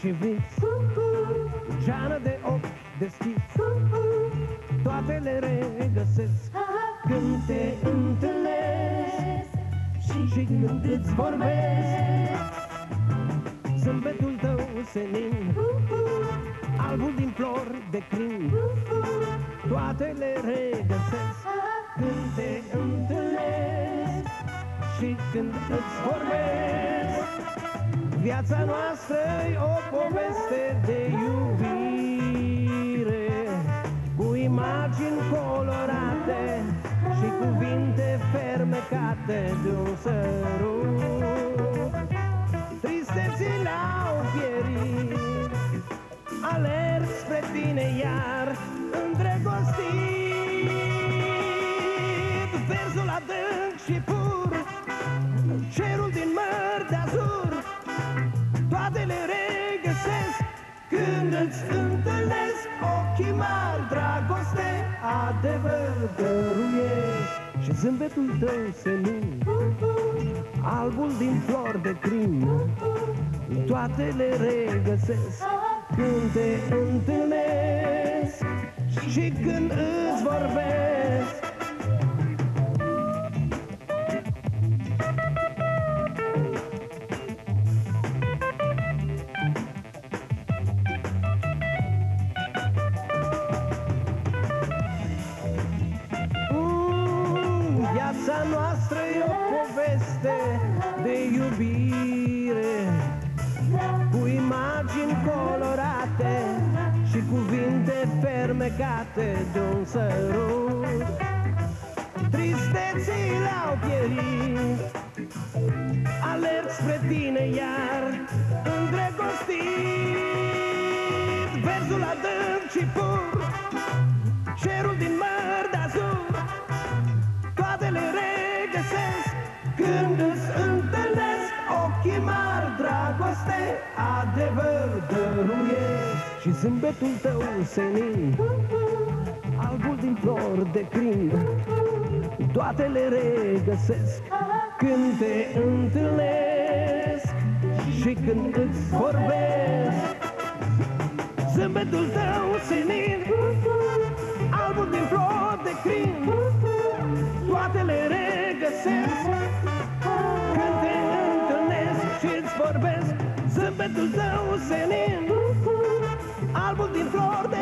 și vis Geană de ochi deschiți Toate le regăsesc. Când te întâlnesc Și când îți vorbesc Zâmbetul tău senin. Albul din flori de crin. Toate le regăsesc. Când te întâlnesc Și când îți vorbesc Viața noastră e o poveste de iubire. Cu imagini colorate Și cuvinte fermecate de un sărut. Tristețile au pierit Alerg spre tine iar îndrăgostit. Versul adânc și pur Cerul din măr Când îți întâlnesc Ochii mari, dragoste Adevăr dăruiesc Și zâmbetul tău senin Albul din flori de crin. Toate le regăsesc Când te întâlnesc. Și când îți vorbesc de iubire Cu imagini colorate și cuvinte fermecate de un sărut. Tristețile au pierit Alerg spre tine iar îndrăgostit. Versul adânc și pur Cerul din măr de azur Toate le regăsesc Când îți întâlnesc Ochii mari, dragoste Adevăr dăruiesc. Și zâmbetul tău senin Albul din flori de crin Toate le regăsesc Când te întâlnesc Și când îți vorbesc. Zâmbetul tău senin Albul din flori de crin Toate le regăsesc vorbesc Zâmbetul tău senin Albul din flori de